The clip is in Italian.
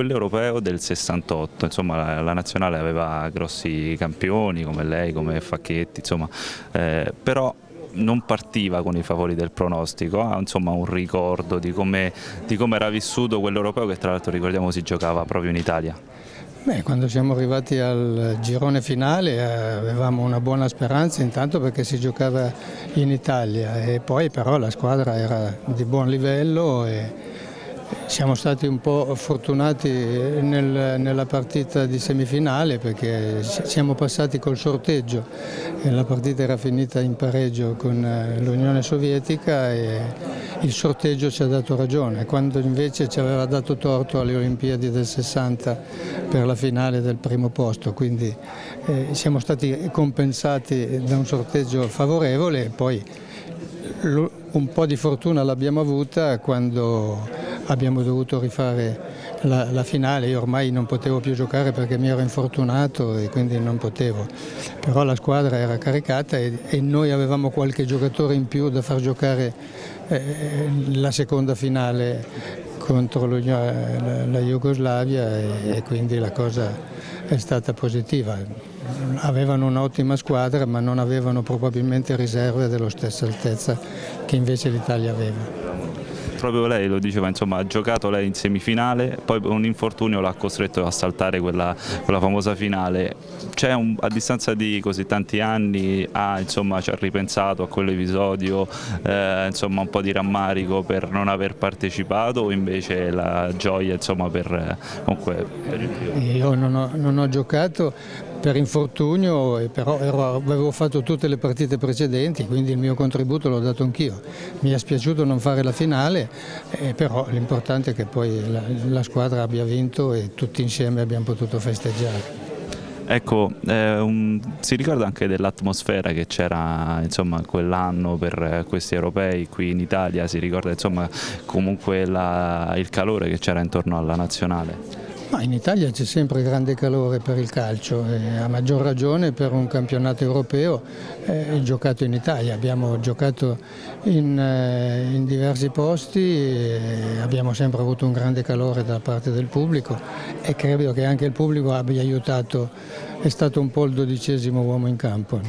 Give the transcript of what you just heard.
quell'europeo del 68, insomma la, la, nazionale aveva grossi campioni come lei, come Facchetti, insomma, eh, però non partiva con i favori del pronostico, ha insomma un ricordo di come, di come era vissuto quell'europeo che tra l'altro ricordiamo si giocava proprio in Italia. Beh, quando siamo arrivati al girone finale eh, avevamo una buona speranza intanto perché si giocava in Italia e poi però la squadra era di buon livello e siamo stati un po' fortunati nel, nella partita di semifinale perché siamo passati col sorteggio. La partita era finita in pareggio con eh, l'Unione Sovietica e il sorteggio ci ha dato ragione, quando invece ci aveva dato torto alle Olimpiadi del 60 per la finale del primo posto, quindi eh, siamo stati compensati da un sorteggio favorevole e poi un po' di fortuna l'abbiamo avuta quando abbiamo dovuto rifare la, la, finale, io ormai non potevo più giocare perché mi ero infortunato e quindi non potevo, però la squadra era caricata e, e noi avevamo qualche giocatore in più da far giocare eh, la seconda finale contro la, la Jugoslavia e, e quindi la cosa è stata positiva. Avevano un'ottima squadra ma non avevano probabilmente riserve della stessa altezza che invece l'Italia aveva proprio lei lo diceva, insomma, ha giocato lei in semifinale, poi un infortunio l'ha costretto a saltare quella, quella famosa finale. C'è a distanza di così tanti anni, ha, insomma, ci ha ripensato a quell'episodio, eh, insomma, un po' di rammarico per non aver partecipato o invece la gioia insomma, per, comunque, per il Io non ho, non ho giocato per infortunio, però ero, avevo fatto tutte le partite precedenti, quindi il mio contributo l'ho dato anch'io. Mi è spiaciuto non fare la finale, eh, però l'importante è che poi la, la, squadra abbia vinto e tutti insieme abbiamo potuto festeggiare. Ecco, eh, un, si ricorda anche dell'atmosfera che c'era quell'anno per questi europei qui in Italia, si ricorda insomma, comunque la, il calore che c'era intorno alla nazionale? Ma in Italia c'è sempre grande calore per il calcio, e a maggior ragione per un campionato europeo eh, giocato in Italia. Abbiamo giocato in, eh, in diversi posti, abbiamo sempre avuto un grande calore da parte del pubblico e credo che anche il pubblico abbia aiutato, è stato un po' il dodicesimo uomo in campo.